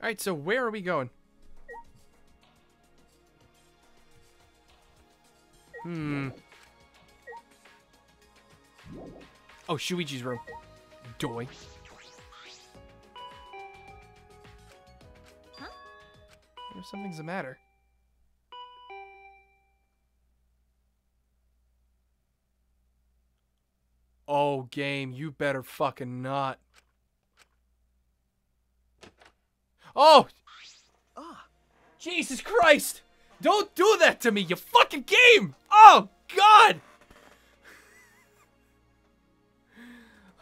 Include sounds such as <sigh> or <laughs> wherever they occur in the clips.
Alright, so where are we going? Hmm. Oh, Shuichi's room. Doy. Huh? Something's the matter. Oh, game, you better fucking not. Oh! Ah, Jesus Christ! Don't do that to me, you fucking game! Oh, God!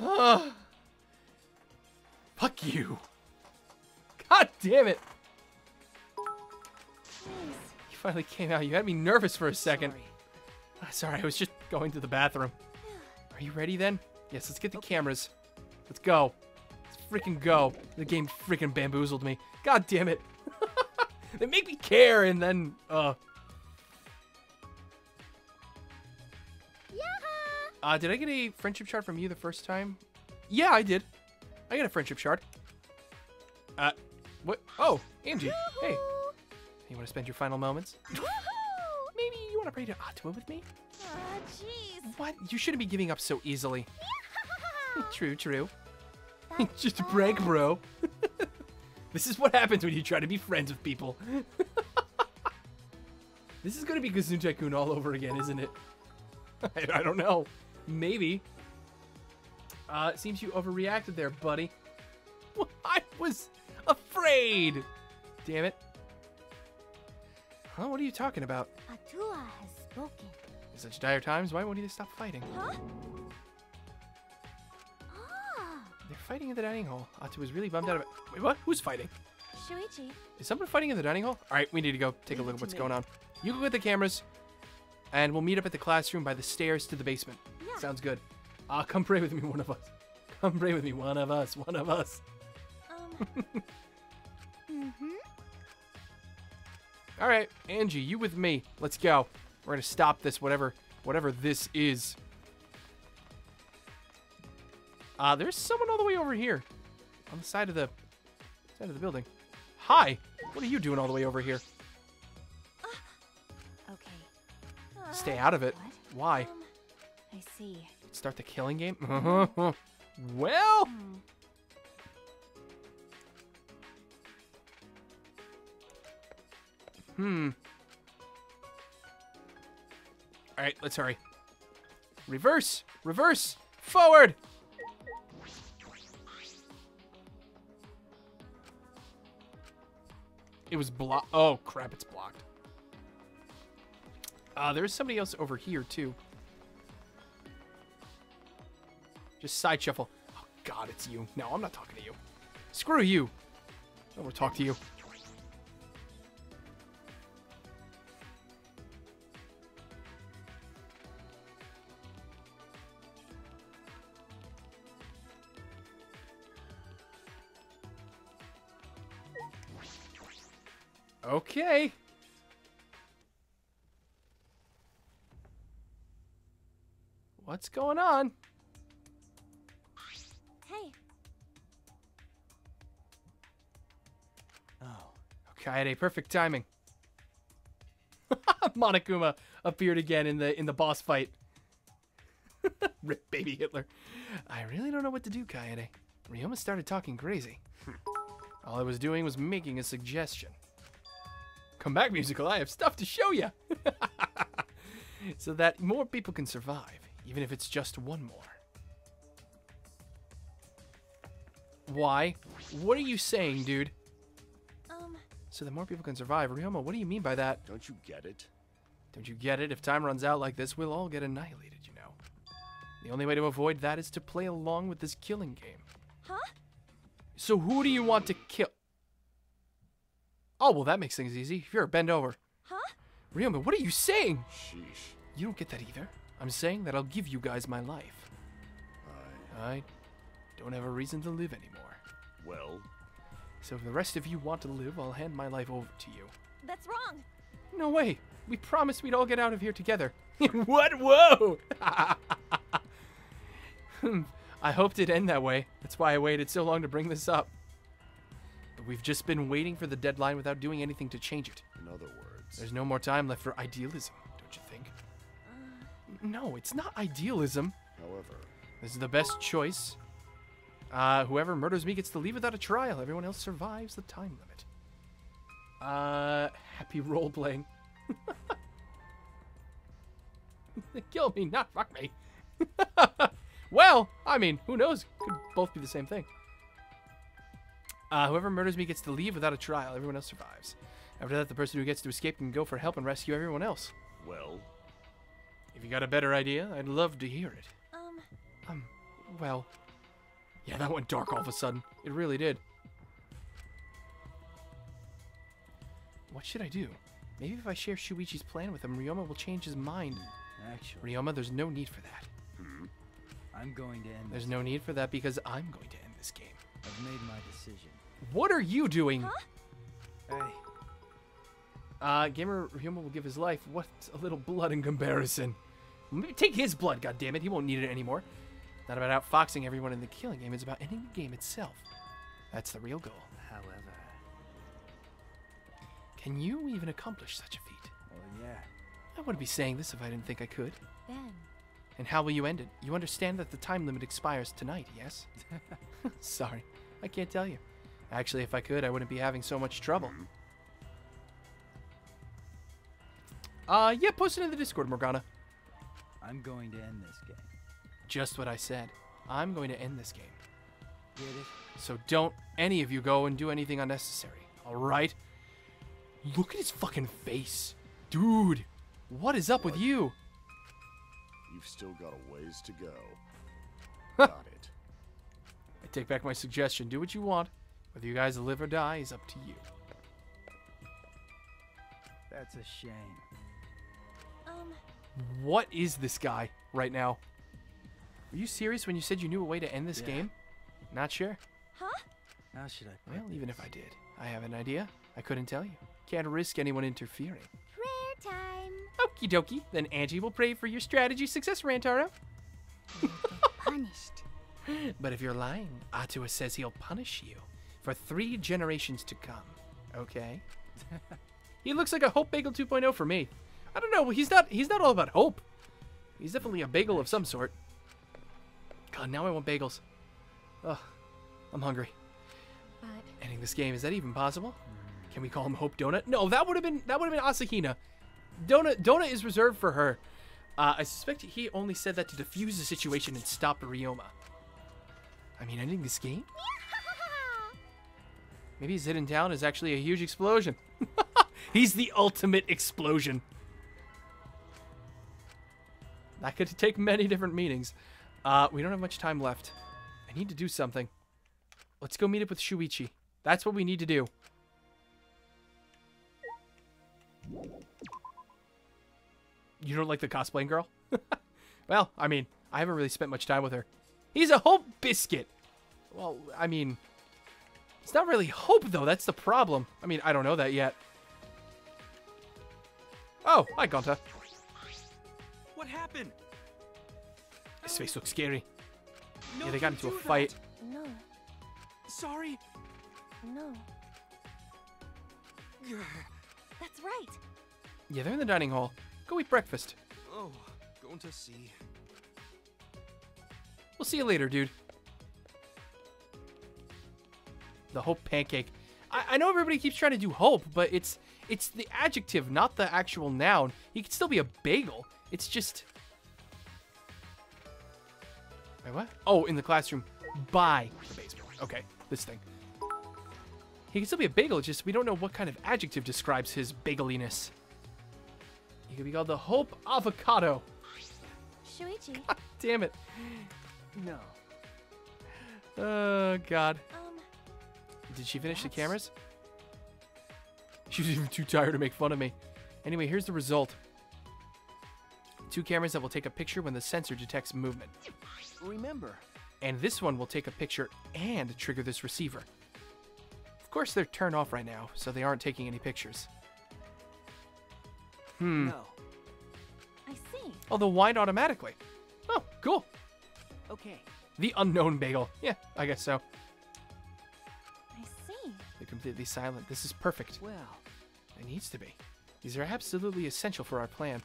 Ah. Fuck you. God damn it. You finally came out. You had me nervous for a second. sorry. Ah, Sorry, I was just going to the bathroom. Are you ready then? Yes, let's get the cameras. Let's go. Freaking go. The game freaking bamboozled me. God damn it. <laughs> they make me care and then, uh. Uh, did I get a friendship shard from you the first time? Yeah, I did. I got a friendship shard. Uh, what? Oh, Angie. Hey, you want to spend your final moments? Maybe you want to pray to Atua with me? Ah, jeez. What? You shouldn't be giving up so easily. <laughs> True, true. That's <laughs> Just a prank, bro. <laughs> this is what happens when you try to be friends with people. <laughs> this is gonna be Gazoon Tycoon all over again, isn't it? I, I don't know. Maybe. Uh, it seems you overreacted there, buddy. I was afraid. Damn it. Huh? What are you talking about? Atua has spoken. In such dire times, why won't he stop fighting? Huh? Ah, They're fighting in the dining hall. Atua was really bummed out of it. Wait, what? Who's fighting? Shuichi. Is someone fighting in the dining hall? All right, we need to go take a look at what's going on. You go get the cameras, and we'll meet up at the classroom by the stairs to the basement. Yeah. Sounds good. Uh, come pray with me, one of us. Come pray with me, one of us, one of us. Um. <laughs> mm-hmm. All right, Angie, you with me. Let's go. We're gonna stop this, whatever, whatever this is. Uh, there's someone all the way over here, on the side of the side of the building. Hi. What are you doing all the way over here? Okay. Stay Uh, out of it. what? Why? Um, I see. Start the killing game? <laughs> well, Hmm. hmm. All right, let's hurry. Reverse, reverse, forward. It was blocked. Oh crap! It's blocked. Uh, there's somebody else over here too. Just side shuffle. Oh God, it's you. No, I'm not talking to you. Screw you. I don't want to talk to you. Okay. What's going on? Hey. Oh, Kaede, perfect timing. <laughs> Monokuma appeared again in the in the boss fight. <laughs> Rip baby Hitler. I really don't know what to do, Kaede. Ryoma started talking crazy. Hmm. All I was doing was making a suggestion. Come back, musical. I have stuff to show you. <laughs> so that more people can survive, even if it's just one more. Why? What are you saying, dude? Um. So that more people can survive. Ryoma, what do you mean by that? Don't you get it? Don't you get it? If time runs out like this, we'll all get annihilated, you know. The only way to avoid that is to play along with this killing game. Huh? So who do you want to kill? Oh, well, that makes things easy. Here, bend over. Huh? Ryoma, what are you saying? Sheesh. You don't get that either. I'm saying that I'll give you guys my life. I. I don't have a reason to live anymore. Well, So if the rest of you want to live, I'll hand my life over to you. That's wrong. No way. We promised we'd all get out of here together. <laughs> <laughs> what? Whoa! <laughs> Hmm, I hoped it'd end that way. That's why I waited so long to bring this up. But we've just been waiting for the deadline without doing anything to change it. In other words, There's no more time left for idealism, don't you think? No, it's not idealism. however, This is the best choice. Uh, whoever murders me gets to leave without a trial. Everyone else survives the time limit. Uh, happy role playing. <laughs> Kill me, not fuck me. <laughs> well, I mean, who knows? Could both be the same thing. Uh, whoever murders me gets to leave without a trial. Everyone else survives. After that, the person who gets to escape can go for help and rescue everyone else. well, If you got a better idea, I'd love to hear it. Um, Um, well, yeah, that went dark all of a sudden. It really did. What should I do? Maybe if I share Shuichi's plan with him, Ryoma will change his mind. Actually, Ryoma, there's no need for that. Hmm. I'm going to end There's this. no need for that because I'm going to end this game. I've made my decision. What are you doing? Hey, Uh, Gamer Ryoma will give his life. What's a little blood in comparison? Take his blood, goddammit. He won't need it anymore. Not about outfoxing everyone in the killing game. It's about ending the game itself. That's the real goal. however, Can you even accomplish such a feat? well, yeah. I wouldn't be saying this if I didn't think I could. Ben. And how will you end it? You understand that the time limit expires tonight, yes? <laughs> Sorry, I can't tell you. Actually, if I could, I wouldn't be having so much trouble. Uh, yeah, post it in the Discord, Morgana. I'm going to end this game. Just what I said. I'm going to end this game. Get it? So don't any of you go and do anything unnecessary, alright? Look at his fucking face. Dude, what is up with you? you've still got a ways to go. got it. I take back my suggestion. Do what you want. Whether you guys live or die is up to you. That's a shame. Um, What is this guy right now? Are you serious when you said you knew a way to end this Yeah. game? Not sure? huh? How should I Well, even if I did, I have an idea. I couldn't tell you. Can't risk anyone interfering. Prayer time. Okie dokie. Then Angie will pray for your strategy success, Rantaro. <laughs> Punished. <laughs> But if you're lying, Atua says he'll punish you for three generations to come. Okay? <laughs> he looks like a Hope Bagel 2.0 for me. I don't know. He's not. He's not all about hope. He's definitely a bagel of some sort. God, now I want bagels. Ugh, I'm hungry. But Ending this game is that even possible? Can we call him Hope Donut? No, that would have been that would have been Asahina. Donut Donut is reserved for her. Uh, I suspect he only said that to defuse the situation and stop Ryoma. I mean, ending this game? Maybe his hidden talent is actually a huge explosion. <laughs> He's the ultimate explosion. That could take many different meanings. Uh, we don't have much time left. I need to do something. Let's go meet up with Shuichi. That's what we need to do. You don't like the cosplaying girl? <laughs> well, I mean, I haven't really spent much time with her. He's a Hope Biscuit. Well, I mean, it's not really Hope, though. That's the problem. I mean, I don't know that yet. Oh, hi, Gonta. What happened? His face looks scary. No, yeah, they got into a do that. fight. no, Sorry. no. That's right. Yeah, they're in the dining hall. Go eat breakfast. Oh, going to see. We'll see you later, dude. The hope pancake. I, I know everybody keeps trying to do hope, but it's it's the adjective, not the actual noun. He could still be a bagel. It's just. Wait, what? Oh, in the classroom by the. Okay, this thing. He could still be a bagel, just we don't know what kind of adjective describes his bageliness. He could be called the Hope Avocado. Shuichi. <laughs> Damn it. No. Oh, God. um, Did she finish the That's- cameras? She was even too tired to make fun of me. Anyway, here's the result. Two cameras that will take a picture when the sensor detects movement. Remember, And this one will take a picture and trigger this receiver. Of course, they're turned off right now, so they aren't taking any pictures. Hmm. no. I see. Oh, they'll wind automatically. Oh, cool. Okay. The unknown bagel. Yeah, I guess so. I see. They're completely silent. This is perfect. Well, It needs to be. These are absolutely essential for our plan.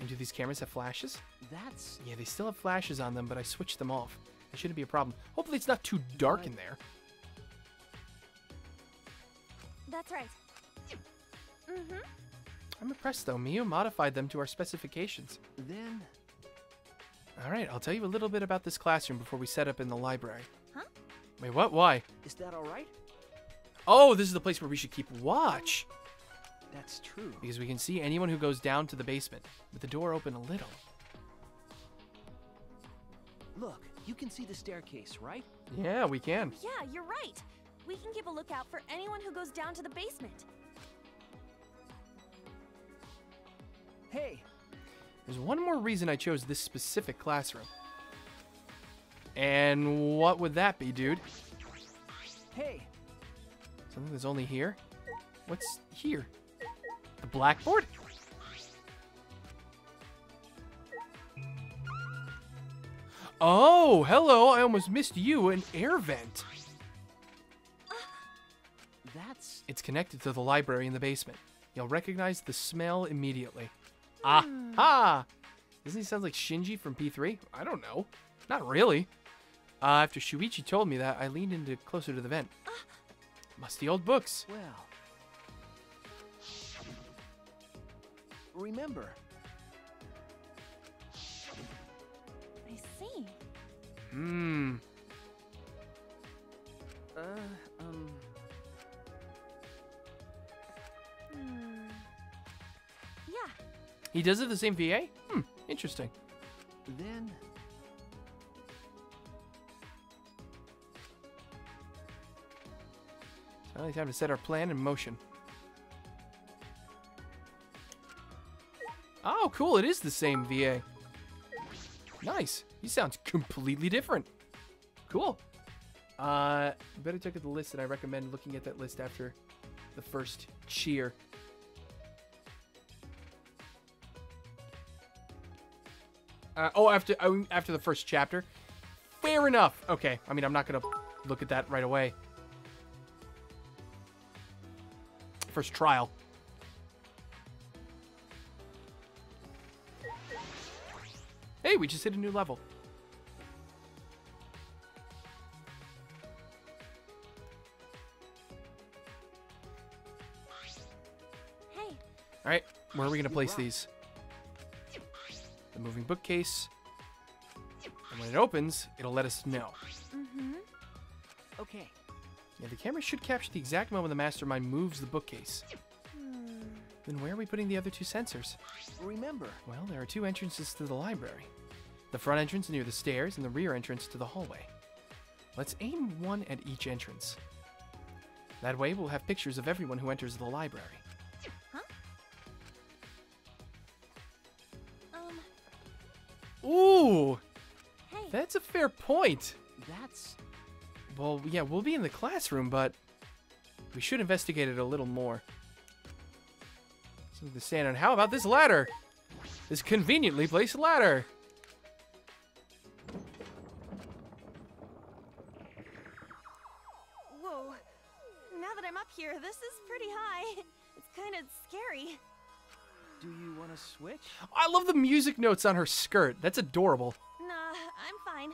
And do these cameras have flashes? that's. Yeah, they still have flashes on them, but I switched them off. It shouldn't be a problem. Hopefully it's not too dark in there. That's right. Mm-hmm. I'm impressed though. Miu modified them to our specifications. Then. All right, I'll tell you a little bit about this classroom before we set up in the library. Huh? Wait, what? Why? Is that alright? Oh, this is the place where we should keep watch. That's true. Because we can see anyone who goes down to the basement with the door open a little. Look, you can see the staircase, right? Yeah, we can. Yeah, you're right. We can keep a lookout for anyone who goes down to the basement. Hey, There's one more reason I chose this specific classroom. And what would that be, dude? hey, Something that's only here? What's here? The blackboard? Oh, hello. I almost missed you. An air vent. that's. It's connected to the library in the basement. You'll recognize the smell immediately. Aha! Doesn't he sound like Shinji from P3? I don't know. Not really. Uh, after Shuichi told me that, I leaned into closer to the vent. Musty old books. Well. Remember, I see. Hmm. uh, um. He does it the same VA? Hmm. Interesting. Then. Finally, time to set our plan in motion. Oh, cool. It is the same VA. Nice. He sounds completely different. Cool. Uh, better check at the list, and I recommend looking at that list after the first cheer. Uh, oh, after oh, after the first chapter. Fair enough. Okay. I mean, I'm not gonna look at that right away. First trial. Hey, we just hit a new level. Hey. All right, where are we gonna place these? The moving bookcase. And when it opens, it'll let us know. Mm-hmm. Okay. Yeah, the camera should capture the exact moment the mastermind moves the bookcase. Hmm. Then where are we putting the other two sensors? Remember, Well, there are two entrances to the library. The front entrance near the stairs and the rear entrance to the hallway. Let's aim one at each entrance. That way we'll have pictures of everyone who enters the library. That's a fair point. that's. Well, yeah, we'll be in the classroom, but we should investigate it a little more. Something to stand on. How about this ladder? This conveniently placed ladder. Whoa. Now that I'm up here, this is pretty high. <laughs> It's kind of scary. Do you want to switch? I love the music notes on her skirt. That's adorable. Nah, I'm fine.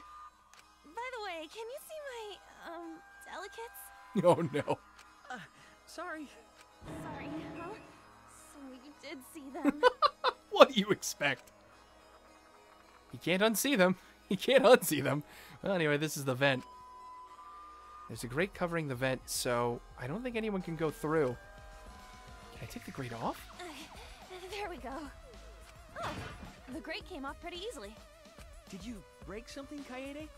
By the way, can you see my, um, delicates? <laughs> Oh no. Sorry. Sorry, huh? So you did see them. <laughs> What do you expect? You can't unsee them. <laughs> You can't unsee them. Well, anyway, this is the vent. There's a grate covering the vent, so I don't think anyone can go through. Can I take the grate off? there we go. Oh, the grate came off pretty easily. Did you break something, Kaede?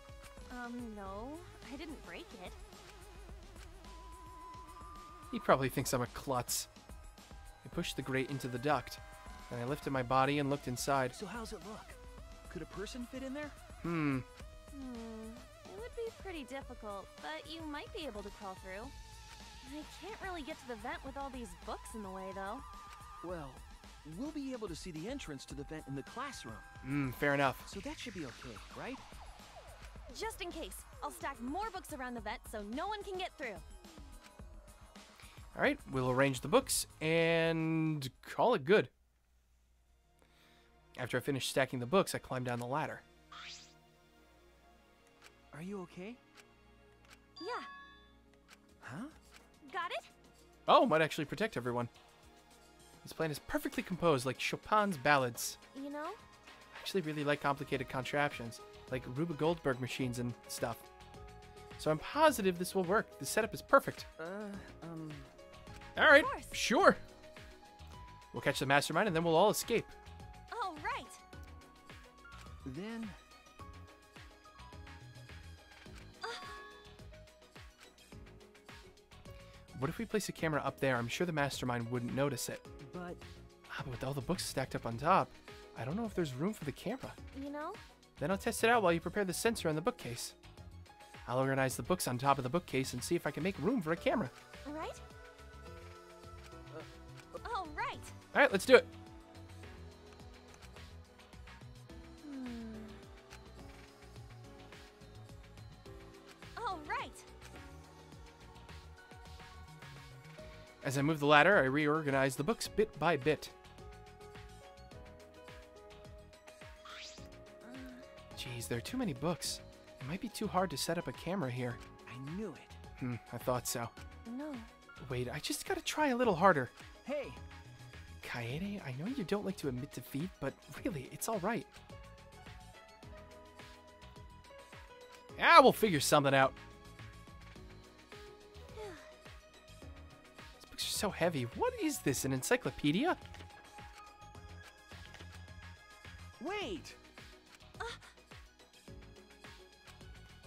Um, no, I didn't break it. He probably thinks I'm a klutz. I pushed the grate into the duct, and I lifted my body and looked inside. So how's it look? Could a person fit in there? Hmm. Hmm, it would be pretty difficult, but you might be able to crawl through. I can't really get to the vent with all these books in the way, though. Well, we'll be able to see the entrance to the vent in the classroom. Hmm, fair enough. So that should be okay, right? Just in case, I'll stack more books around the vent so no one can get through. All right, we'll arrange the books and call it good. After I finish stacking the books, I climb down the ladder. Are you okay? Yeah, Huh? got it? Oh, might actually protect everyone. This plan is perfectly composed, like Chopin's ballads. You know, I actually really like complicated contraptions, like Rube Goldberg machines and stuff. So I'm positive this will work. The setup is perfect. Uh, um, All right, sure. We'll catch the mastermind and then we'll all escape. oh right. then. What if we place a camera up there? I'm sure the mastermind wouldn't notice it. But Ah, but with all the books stacked up on top, I don't know if there's room for the camera. You know, Then I'll test it out while you prepare the sensor on the bookcase. I'll organize the books on top of the bookcase and see if I can make room for a camera. right? oh right. All right, let's do it. As I move the ladder, I reorganize the books bit by bit. Jeez, there are too many books. It might be too hard to set up a camera here. I knew it. Hmm, I thought so. No. Wait, I just gotta try a little harder. Hey, Kaede, I know you don't like to admit defeat, but really, it's alright. Yeah, we'll figure something out. So heavy. What is this, an encyclopedia? wait!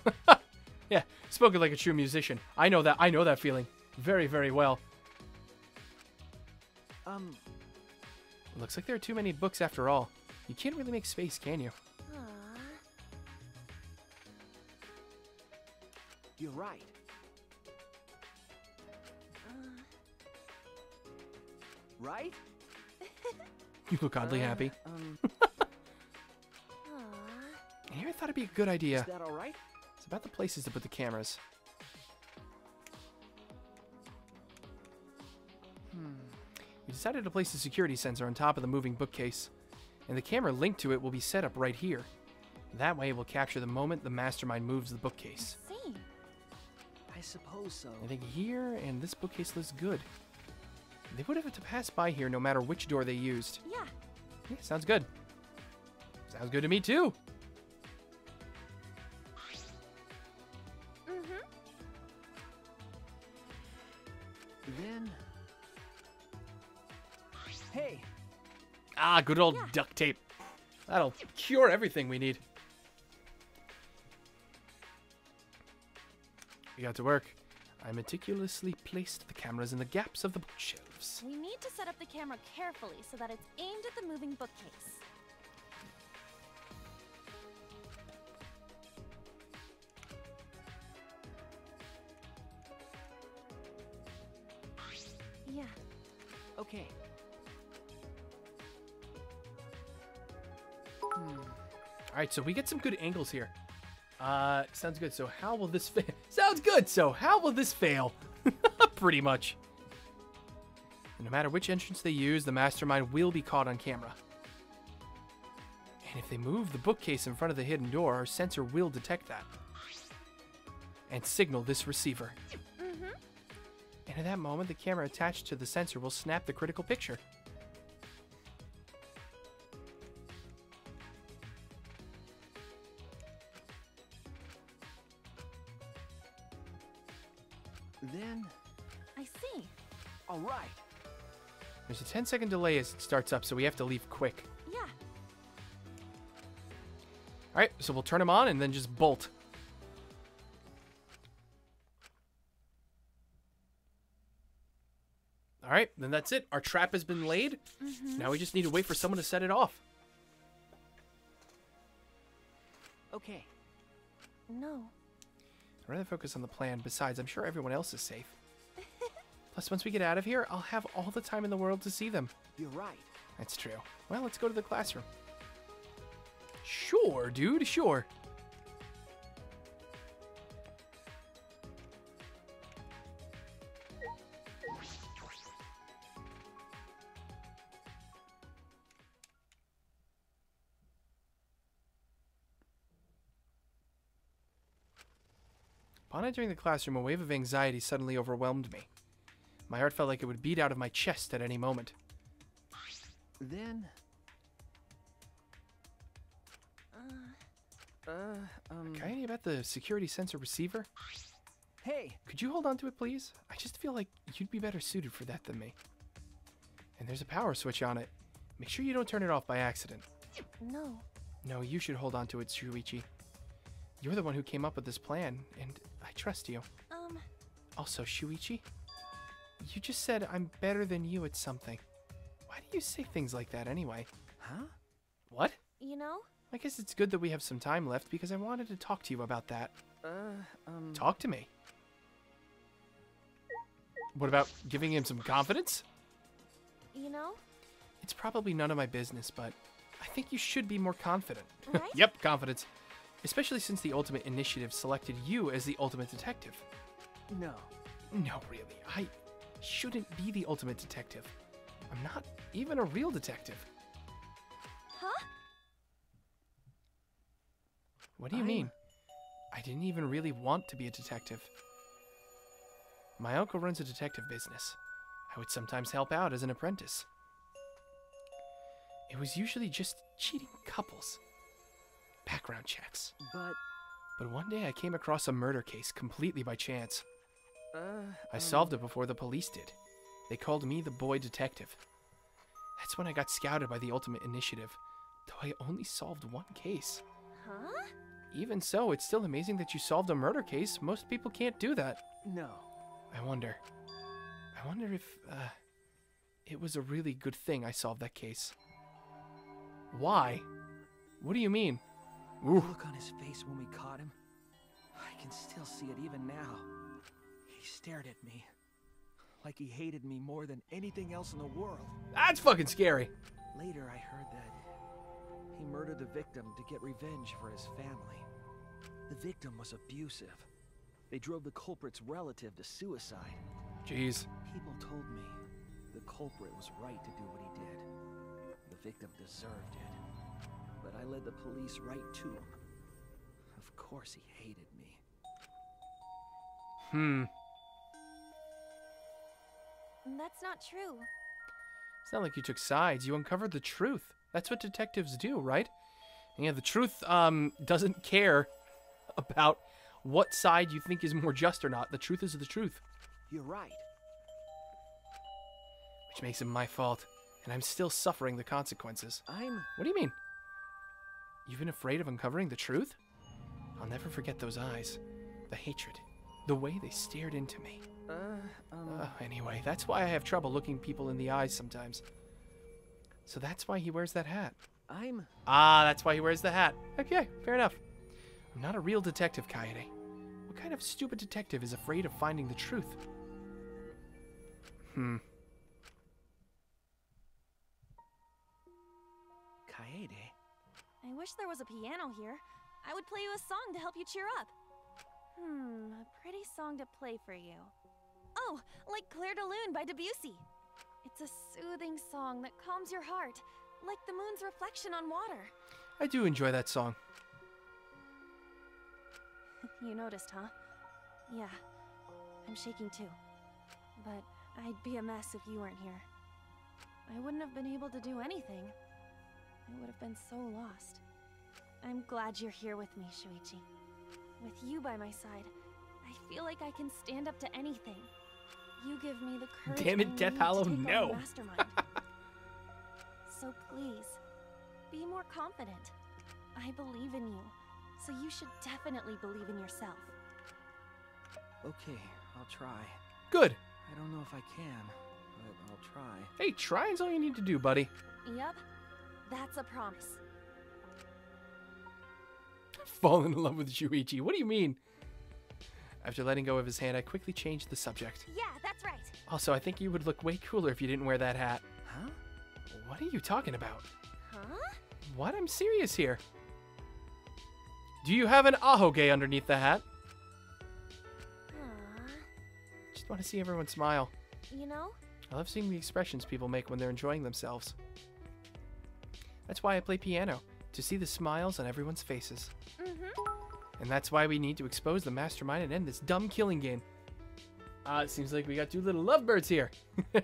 <laughs> Yeah, spoken like a true musician. I know that. I know that feeling very, very well. Um, Looks like there are too many books after all. You can't really make space, can you? You're right. Right? You look oddly Uh, happy. Um, <laughs> Aw. Here, I thought it'd be a good idea. is that all right? It's about the places to put the cameras. Hmm. We decided to place the security sensor on top of the moving bookcase, and the camera linked to it will be set up right here. That way, it will capture the moment the mastermind moves the bookcase. See. I suppose so. I think here and this bookcase looks good. They would have to pass by here no matter which door they used. Yeah. Yeah, sounds good. Sounds good to me too. Mm-hmm. Then. Hey, Ah, good old Yeah. duct tape. That'll cure everything we need. We got to work. I meticulously placed the cameras in the gaps of the bookshelves. We need to set up the camera carefully so that it's aimed at the moving bookcase. Yeah. okay. Hmm. All right, so we get some good angles here. Uh, sounds good. So how will this fail? <laughs> sounds good. So how will this fail? <laughs> Pretty much. No matter which entrance they use, the mastermind will be caught on camera. And if they move the bookcase in front of the hidden door, our sensor will detect that. And signal this receiver. Mm-hmm. And at that moment, the camera attached to the sensor will snap the critical picture. Second delay as it starts up, so we have to leave quick. Yeah. All right, so we'll turn them on and then just bolt. All right, then that's it. Our trap has been laid. Mm-hmm. Now we just need to wait for someone to set it off. Okay. No. I'd rather focus on the plan. Besides, I'm sure everyone else is safe. Plus, once we get out of here, I'll have all the time in the world to see them. You're right. That's true. Well, let's go to the classroom. Sure, dude, sure. Upon entering the classroom, a wave of anxiety suddenly overwhelmed me. My heart felt like it would beat out of my chest at any moment. Then. Uh, um. Kaede, about the security sensor receiver? Hey, Could you hold on to it, please? I just feel like you'd be better suited for that than me. And there's a power switch on it. Make sure you don't turn it off by accident. No. No, you should hold on to it, Shuichi. You're the one who came up with this plan, and I trust you. Um, Also, Shuichi, you just said I'm better than you at something. Why do you say things like that anyway? huh? What? you know? I guess it's good that we have some time left because I wanted to talk to you about that. Uh, um. Talk to me. What about giving him some confidence? You know? It's probably none of my business, but I think you should be more confident. Right? <laughs> yep, confidence. Especially since the Ultimate Initiative selected you as the Ultimate Detective. No. No, really. I shouldn't be the Ultimate Detective. I'm not even a real detective. Huh? What do you I'm- mean? I didn't even really want to be a detective. My uncle runs a detective business. I would sometimes help out as an apprentice. It was usually just cheating couples. Background checks. But. But one day I came across a murder case completely by chance. Uh. I um, solved it before the police did. They called me the boy detective. That's when I got scouted by the Ultimate Initiative, though I only solved one case. Huh? Even so, it's still amazing that you solved a murder case. Most people can't do that. No. I wonder. I wonder if, uh, it was a really good thing I solved that case. Why? What do you mean? The look on his face when we caught him. I can still see it even now. He stared at me. Like he hated me more than anything else in the world. That's fucking scary. Later, I heard that he murdered the victim to get revenge for his family. The victim was abusive. They drove the culprit's relative to suicide. Jeez. People told me the culprit was right to do what he did. The victim deserved it. But I led the police right to him. Of course he hated me. Hmm. That's not true. It's not like you took sides. You uncovered the truth. That's what detectives do, right? And yeah, the truth um doesn't care <laughs> about what side you think is more just or not. The truth is the truth, You're right. which makes it my fault, and I'm still suffering the consequences. I'm. What do you mean? You've been afraid of uncovering the truth? I'll never forget those eyes, the hatred, the way they stared into me. Uh, um. Uh, anyway, that's why I have trouble looking people in the eyes sometimes. So that's why he wears that hat. I'm. Ah, that's why he wears the hat. Okay, fair enough. I'm not a real detective, Kaede. What kind of stupid detective is afraid of finding the truth? Hmm. Kaede. I wish there was a piano here. I would play you a song to help you cheer up. Hmm, a pretty song to play for you. Oh, like Clair de Lune by Debussy. It's a soothing song that calms your heart, like the moon's reflection on water. I do enjoy that song. <laughs> You noticed, huh? Yeah, I'm shaking too. But I'd be a mess if you weren't here. I wouldn't have been able to do anything. I would have been so lost. I'm glad you're here with me, Shuichi. With you by my side, I feel like I can stand up to anything. You give me the courage Damn it, Death Hollow, to take on the no. mastermind. <laughs> so please, be more confident. I believe in you, so you should definitely believe in yourself. Okay, I'll try. Good. I don't know if I can, but I'll try. Hey, trying's all you need to do, buddy. Yep, that's a promise. <laughs> Fallen in love with Shuichi. What do you mean? After letting go of his hand, I quickly changed the subject. Yeah, that's right. Also, I think you would look way cooler if you didn't wear that hat. Huh? What are you talking about? Huh? What? I'm serious here. Do you have an ahoge underneath the hat? Aw, Just want to see everyone smile. you know, I love seeing the expressions people make when they're enjoying themselves. That's why I play piano, to see the smiles on everyone's faces. mm-hmm. And that's why we need to expose the mastermind and end this dumb killing game. Uh, it seems like we got two little lovebirds here. <laughs>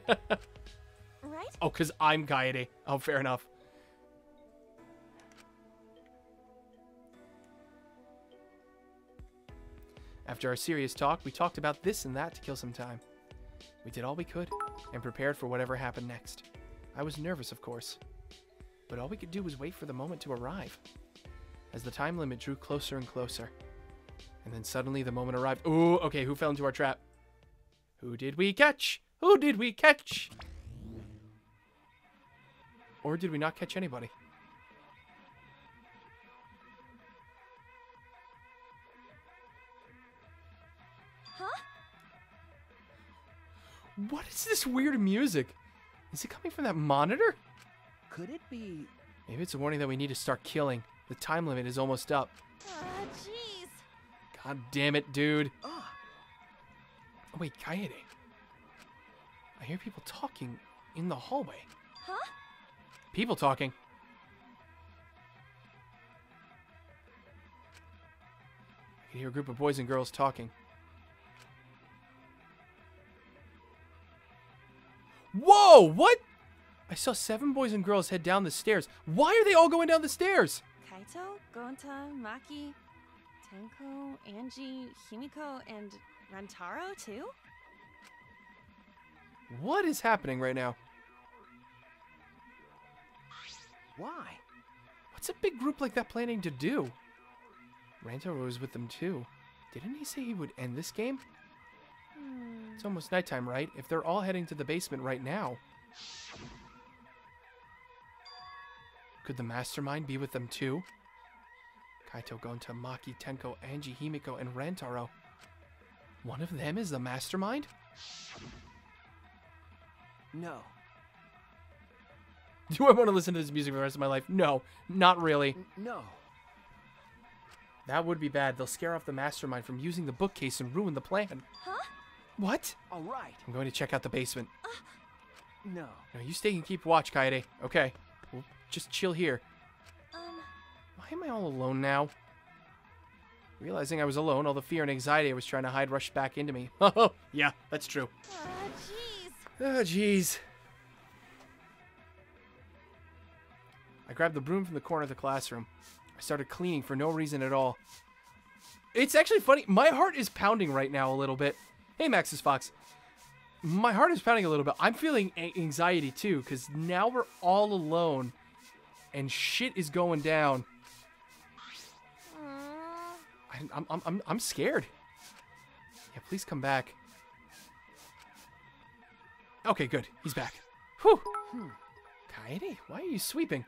Right? oh, because I'm Kaede. Oh, fair enough. After our serious talk, we talked about this and that to kill some time. We did all we could and prepared for whatever happened next. I was nervous, of course, but all we could do was wait for the moment to arrive. As the time limit drew closer and closer, and then suddenly the moment arrived. Ooh, okay, who fell into our trap? Who did we catch? Who did we catch? Or did we not catch anybody? Huh? What is this weird music? Is it coming from that monitor? Could it be... Maybe it's a warning that we need to start killing. The time limit is almost up. Ah, jeez. God damn it, dude. Oh, wait, Kaede. I hear people talking in the hallway. Huh? People talking. I can hear a group of boys and girls talking. Whoa, what? I saw seven boys and girls head down the stairs. Why are they all going down the stairs? Kaito, Gonta, Maki, Tenko, Angie, Himiko, and Rantaro too? What is happening right now? why? What's a big group like that planning to do? Rantaro was with them too. Didn't he say he would end this game? Hmm. It's almost nighttime, right? If they're all heading to the basement right now. Could the mastermind be with them too? Kaito, Gonta, Maki, Tenko, Angie, Himiko, and Rantaro. One of them is the mastermind? No. <laughs> Do I want to listen to this music for the rest of my life? No, not really. N- no. That would be bad. They'll scare off the mastermind from using the bookcase and ruin the plan. Huh? What? All right. I'm going to check out the basement. Uh. No. No, you stay and keep watch, Kaede. Okay. Just chill here. Um, Why am I all alone now? Realizing I was alone, all the fear and anxiety I was trying to hide rushed back into me. <laughs> Oh, yeah, that's true. ah, jeez. Oh, jeez. I grabbed the broom from the corner of the classroom. I started cleaning for no reason at all. It's actually funny. My heart is pounding right now a little bit. Hey, Maxis Fox. My heart is pounding a little bit. I'm feeling anxiety too, because now we're all alone and shit is going down. I- I'm, I'm, I'm, I'm scared. Yeah, please come back. Okay, good. He's back. Whew. Kaede, why are you sweeping?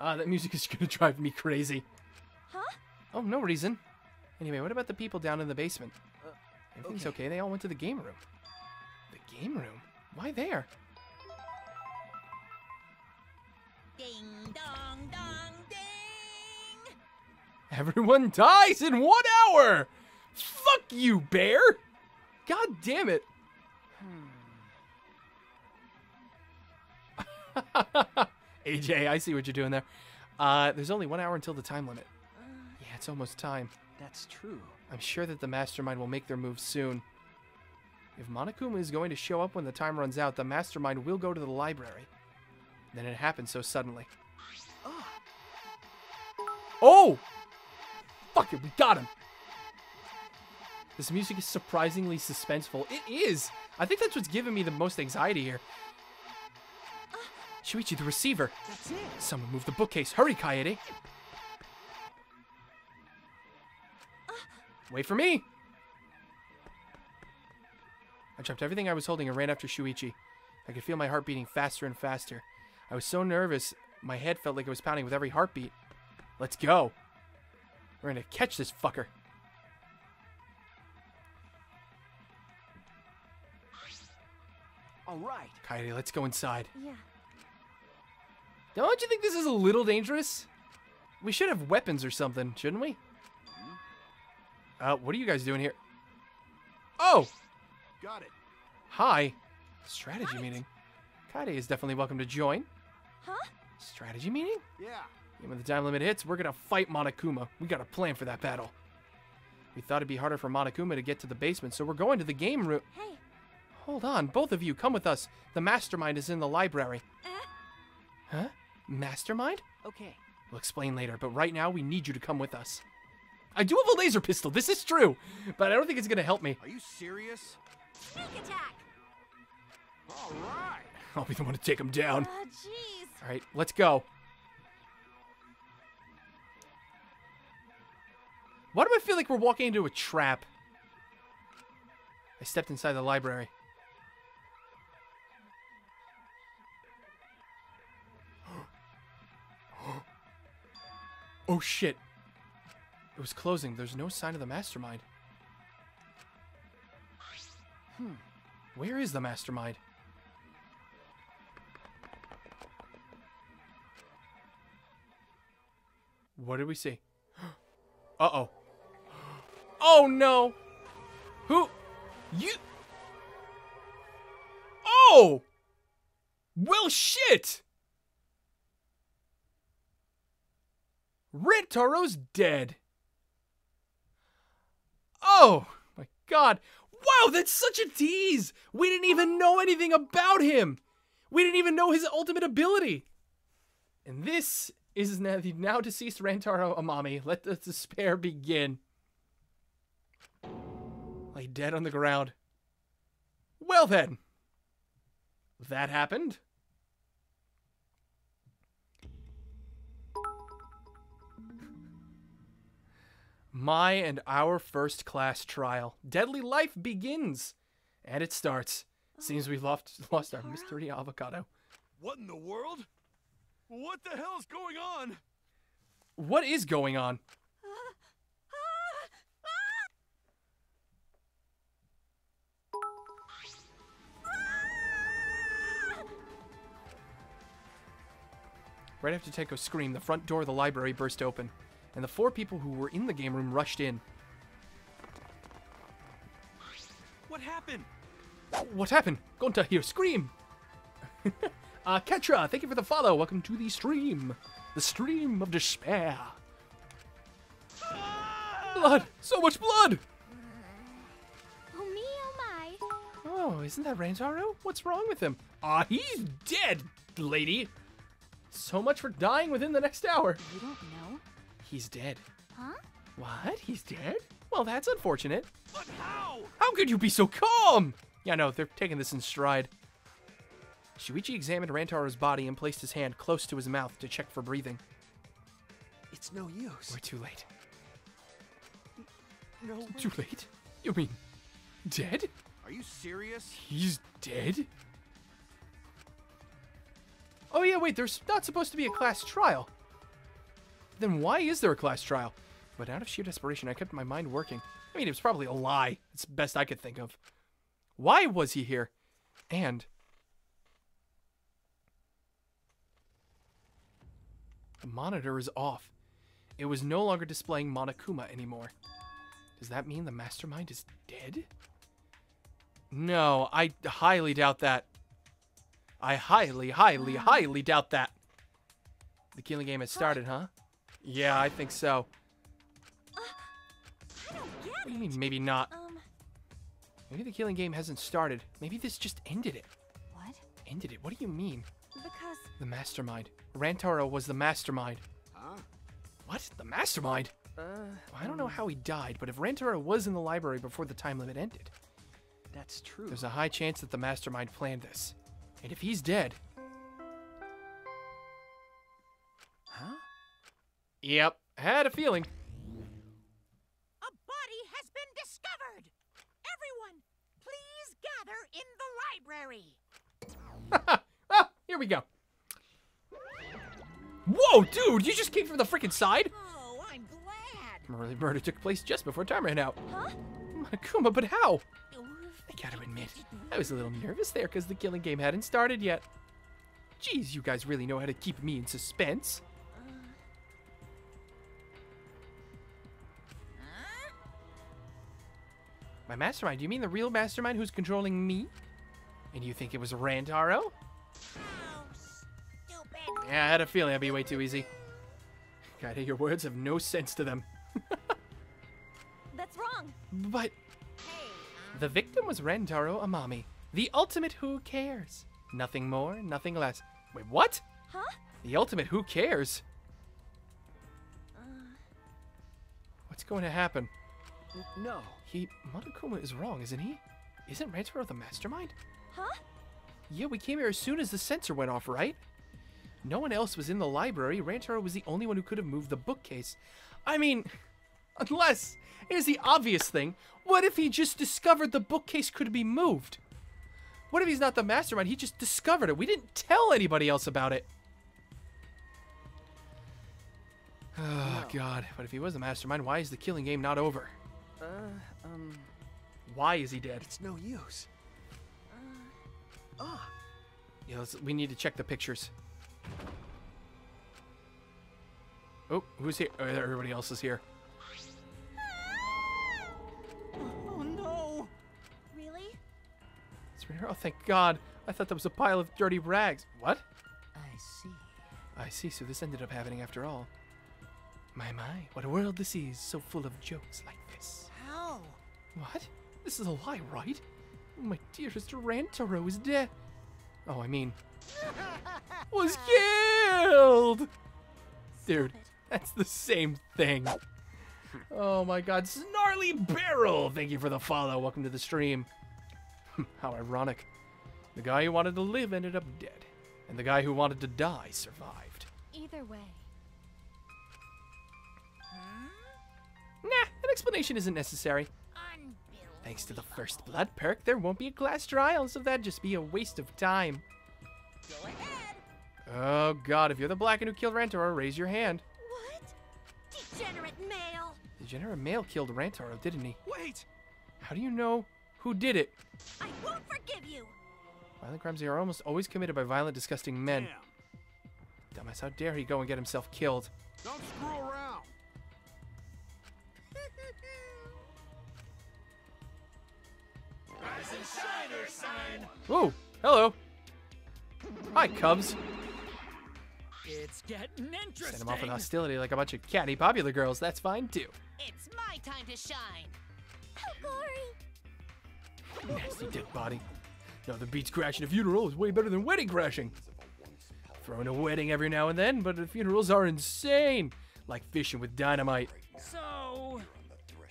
Ah, that music is <laughs> gonna drive me crazy. Huh? Oh, no reason. Anyway, what about the people down in the basement? Uh, Everything's okay. okay. They all went to the game room. The game room? Why there? Ding dong dong ding! Everyone dies in one hour! Fuck you, bear! God damn it! <laughs> AJ, I see what you're doing there. Uh, there's only one hour until the time limit. Yeah, it's almost time. That's true. I'm sure that the mastermind will make their move soon. If Monokuma is going to show up when the time runs out, the mastermind will go to the library. Then it happened so suddenly. Oh! Fuck it, we got him! This music is surprisingly suspenseful. It is! I think that's what's giving me the most anxiety here. Shuichi, the receiver. That's it. Someone move the bookcase. Hurry, Kaede. Wait for me. I dropped everything I was holding and ran after Shuichi. I could feel my heart beating faster and faster. I was so nervous, my head felt like it was pounding with every heartbeat. Let's go. We're gonna catch this fucker. All right. Kaede, let's go inside. Yeah. Don't you think this is a little dangerous? We should have weapons or something, shouldn't we? Uh, what are you guys doing here? Oh, Got it. hi. Strategy meeting. Kaede is definitely welcome to join. Huh? Strategy meeting? Yeah. And when the time limit hits, we're gonna fight Monokuma. We got a plan for that battle. We thought it'd be harder for Monokuma to get to the basement, so we're going to the game room. Hey, Hold on, both of you, come with us. The mastermind is in the library. eh? Huh? Mastermind? Okay. We'll explain later, but right now we need you to come with us. I do have a laser pistol, this is true, but I don't think it's gonna help me. Are you serious? Sneak attack! All right. I'll be the one to take him down. Ah, jeez. Alright, let's go. Why do I feel like we're walking into a trap? I stepped inside the library. <gasps> oh shit. It was closing. There's no sign of the mastermind. Hmm. Where is the mastermind? What did we see? <gasps> Uh-oh. <gasps> Oh no! Who? You? Oh! Well shit! Rantaro's dead. Oh my god. Wow, that's such a tease! We didn't even know anything about him! We didn't even know his ultimate ability! And this is now the now deceased Rantaro Amami. Let the despair begin. Lay dead on the ground. Well then. That happened. My and our first class trial. Deadly life begins. And it starts. Seems we've lost, lost our mystery avocado. What in the world? What the hell's going on? What is going on? Right after Tenko screamed, the front door of the library burst open, and the four people who were in the game room rushed in. What happened? What happened? Gonta here, scream! <laughs> uh, Ketra, thank you for the follow. Welcome to the stream. The stream of despair. Blood! So much blood! Oh me, oh my. Oh, isn't that Rantaro? What's wrong with him? Ah, he's dead, lady. So much for dying within the next hour. You don't know? He's dead. Huh? What? He's dead? Well, that's unfortunate. But how? How could you be so calm? Yeah, no, they're taking this in stride. Shuichi examined Rantaro's body and placed his hand close to his mouth to check for breathing. It's no use. We're too late. No. Too late? You mean dead? Are you serious? He's dead? Oh yeah, wait, there's not supposed to be a class trial. Then why is there a class trial? But out of sheer desperation, I kept my mind working. I mean, it was probably a lie. It's the best I could think of. Why was he here? And... The monitor is off. It was no longer displaying Monokuma anymore. Does that mean the mastermind is dead? No, I highly doubt that. I highly, highly, highly doubt that. The killing game has started, huh? Yeah, I think so. I What do you mean, maybe not? Um, Maybe the killing game hasn't started. Maybe this just ended it. what? Ended it? What do you mean? Because The mastermind. Rantaro was the mastermind. Huh? What? The mastermind? Uh, I don't know how he died, but if Rantaro was in the library before the time limit ended, that's true. there's a high chance that the mastermind planned this. And if he's dead, Huh? yep, had a feeling. A body has been discovered! Everyone, please gather in the library! <laughs> ah, here we go. Whoa, dude, you just came from the freaking side? Oh, I'm glad! Really, murder took place just before time ran out. Huh? Akuma, but how? I gotta admit, I was a little nervous there because the killing game hadn't started yet. Geez, you guys really know how to keep me in suspense. Uh-huh. My mastermind? Do you mean the real mastermind who's controlling me? And you think it was Rantaro? Stupid! Yeah, I had a feeling I'd be way too easy. God, your words have no sense to them. <laughs> That's wrong. wrong? But um, the victim was Rantaro Amami, the ultimate who cares. Nothing more, nothing less. Wait, what? Huh? The ultimate who cares? Uh, What's going to happen? No. He Monokuma is wrong, isn't he? Isn't Rentaro the mastermind? huh? Yeah, we came here as soon as the sensor went off, right? No one else was in the library. Rantaro was the only one who could have moved the bookcase. I mean, <laughs> unless, here's the obvious thing. What if he just discovered the bookcase could be moved? What if he's not the mastermind? He just discovered it. We didn't tell anybody else about it. <sighs> Oh, God. But if he was the mastermind, why is the killing game not over? Uh, um, Why is he dead? it's no use. Ah, Yeah, let's, we need to check the pictures. Oh, who's here? Oh, everybody else is here. oh, oh no! Really? It's right here. Oh, thank God. I thought that was a pile of dirty rags. What? I see. I see, so this ended up happening after all. My, my, what a world this is, so full of jokes like this. how? What? This is a lie, right? My dearest Rantaro is dead. Oh, I mean, was killed! Dude, that's the same thing. Oh my god, Snarly Barrel! Thank you for the follow. Welcome to the stream. <laughs> How ironic. The guy who wanted to live ended up dead, and the guy who wanted to die survived. Either way. Nah, an explanation isn't necessary. Unbelievable. Thanks to the first blood perk, there won't be a class trial, so that'd just be a waste of time. Go ahead. Oh god, if you're the Blacken who killed Rantaro, raise your hand. What? Degenerate male. Degenerate male killed Rantaro, didn't he? Wait! How do you know who did it? I won't forgive you. Violent crimes are almost always committed by violent, disgusting men. Damn. Dumbass, how dare he go and get himself killed? Don't screw around! Ooh, hello. Hi, Cubs. It's getting interesting. Send them off in hostility like a bunch of catty popular girls. That's fine too. It's my time to shine. Oh, Glory. Nasty dick body. No, the beats crashing a funeral is way better than wedding crashing. Throwing a wedding every now and then, but the funerals are insane. Like fishing with dynamite. So,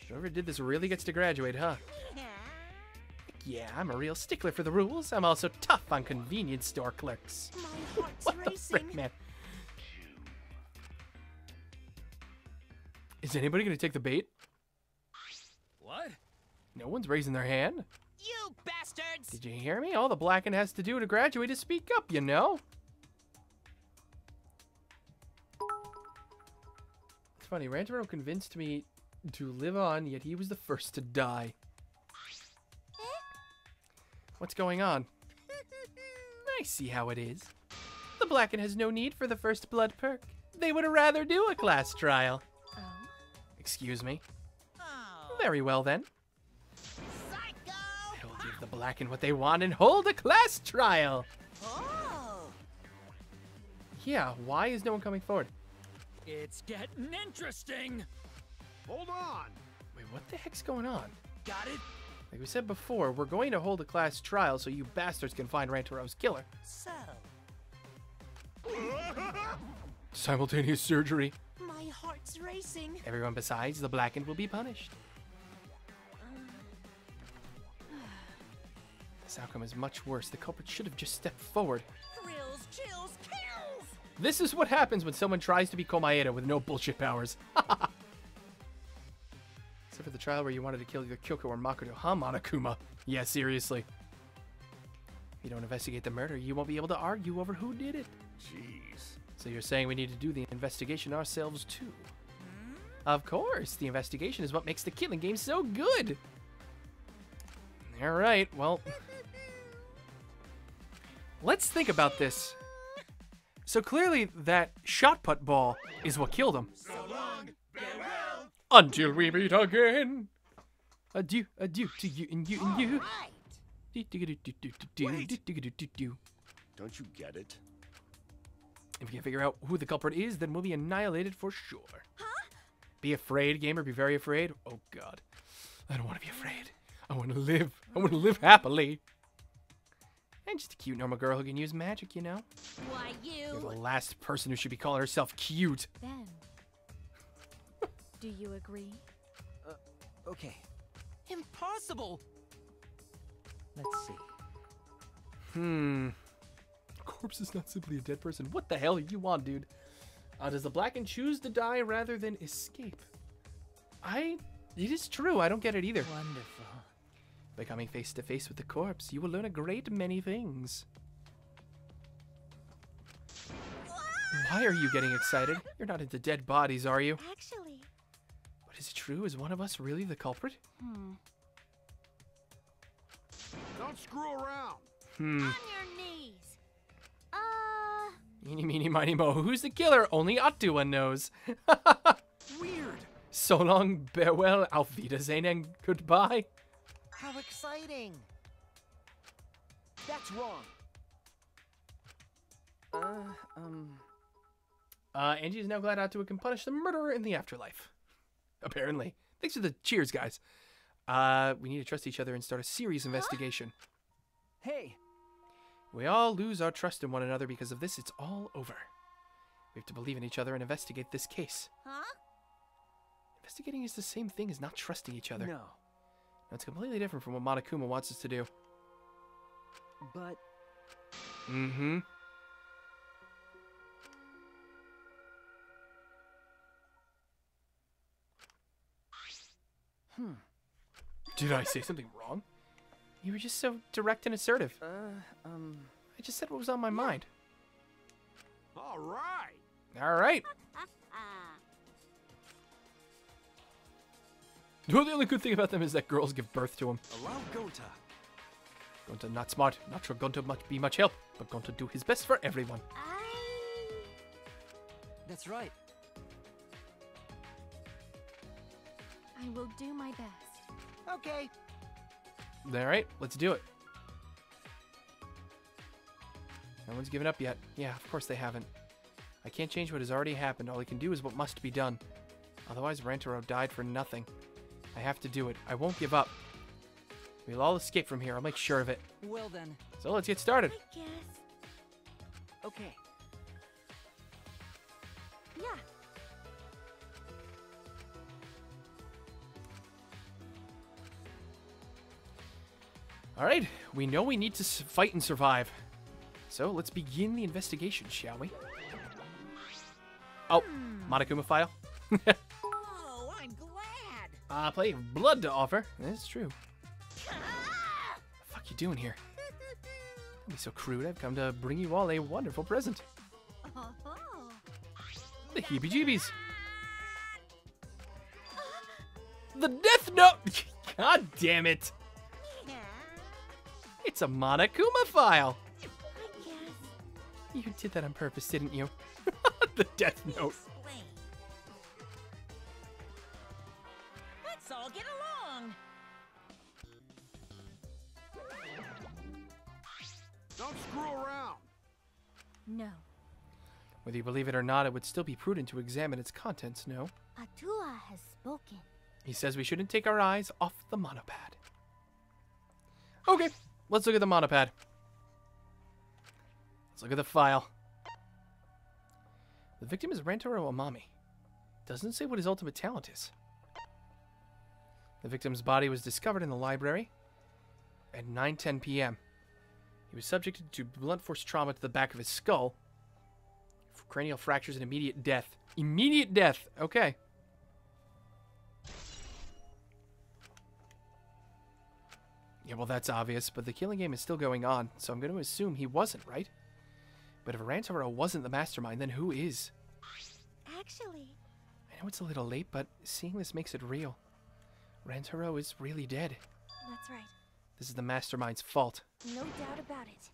Whoever did this really gets to graduate, huh? Yeah. Yeah, I'm a real stickler for the rules. I'm also tough on convenience store clerks. My heart's What the frick, man? Is anybody gonna take the bait? what? No one's raising their hand. You bastards. Did you hear me? All the Blacken has to do to graduate is speak up, you know? It's funny, Rantaro convinced me to live on, yet he was the first to die. What's going on? I see how it is. The Blacken has no need for the first blood perk. They would rather do a class trial. Oh. Excuse me. Oh. Very well then. Psycho. I will give the Blacken what they want and hold a class trial. Oh. Yeah, why is no one coming forward? It's getting interesting. Hold on! Wait, what the heck's going on? Got it? Like we said before, we're going to hold a class trial so you bastards can find Rantaro's killer. So, Simultaneous surgery. My heart's racing. Everyone besides the blackened will be punished. This outcome is much worse. The culprit should have just stepped forward. thrills, chills, kills. This is what happens when someone tries to be Komaeda with no bullshit powers. <laughs> Except for the trial where you wanted to kill either Kyoko or Makoto, huh, Monokuma? Yeah, seriously. If you don't investigate the murder, you won't be able to argue over who did it. Jeez. So you're saying we need to do the investigation ourselves too? Hmm? Of course, the investigation is what makes the killing game so good. All right, well, <laughs> let's think about this. So clearly, that shot put ball is what killed him. So long! Farewell! Until we meet again. Adieu, adieu to you and you and you. Right. Do-do-do-do-do-do, Don't you get it? If we can figure out who the culprit is, then we'll be annihilated for sure. Huh? Be afraid, gamer. Be very afraid. Oh god. I don't want to be afraid. I want to live. I want to live happily. And just a cute normal girl who can use magic, you know? Why you? You're the last person who should be calling herself cute. Ben. Do you agree? Okay, Impossible! let's see. Hmm. Corpse is not simply a dead person. What the hell are you on, dude? Uh, does the Blacken choose to die rather than escape? I. It is true. I don't get it either. Wonderful. By coming face to face with the corpse, you will learn a great many things. Why are you getting excited? You're not into dead bodies, are you? Actually, But is it true? Is one of us really the culprit? hmm. Don't screw around. Hmm. On your knees. Uh, Eeny, meeny, miny, mo. Who's the killer? Only Atua knows. <laughs> Weird. so long, farewell, auf Wiedersehen, and goodbye. How exciting! That's wrong. Uh, um. Uh, Angie is now glad Atua can punish the murderer in the afterlife. Apparently. Thanks for the cheers, guys. Uh, we need to trust each other and start a serious <gasps> investigation. Hey, We all lose our trust in one another because of this. It's all over. We have to believe in each other and investigate this case. Huh? Investigating is the same thing as not trusting each other. no. No, it's completely different from what Monokuma wants us to do. But Mm-hmm. Hmm. Did I say something wrong? You were just so direct and assertive. uh, um. I just said what was on my mind. All right. All right. <laughs> Well, the only good thing about them is that girls give birth to them. Allow Gonta. Gonta not smart. Not sure Gonta much be much help, but Gonta do his best for everyone. I. That's right. I will do my best. Okay. All right, let's do it. No one's given up yet. Yeah, of course they haven't. I can't change what has already happened. All I can do is what must be done. Otherwise, Rantaro died for nothing. I have to do it. I won't give up. We'll all escape from here. I'll make sure of it. Well then. So let's get started. I guess. Okay. All right, we know we need to fight and survive. So let's begin the investigation, shall we? Oh, Monokuma file. Oh, I'm glad. Uh, plenty of blood to offer. That's true. The fuck you doing here? Don't be so crude. I've come to bring you all a wonderful present. Oh. The heebie-jeebies. <laughs> The Death Note. <laughs> God damn it! Yeah. It's a Monokuma file. You did that on purpose, didn't you? <laughs> the Death Note. Explain. Let's all get along. Don't screw around. No. Whether you believe it or not, it would still be prudent to examine its contents, no? Atua has spoken. He says we shouldn't take our eyes off the monopad. Okay, let's look at the monopad. Let's look at the file. The victim is Rantaro Amami. Doesn't say what his ultimate talent is. The victim's body was discovered in the library at 9:10 p.m. He was subjected to blunt force trauma to the back of his skull, cranial fractures, and immediate death. Immediate death. Okay. Yeah, well, that's obvious, but the killing game is still going on, so I'm going to assume he wasn't, right? But if Rantaro wasn't the mastermind, then who is? Actually, I know it's a little late, but seeing this makes it real. Rantaro is really dead. that's right. This is the mastermind's fault. No doubt about it.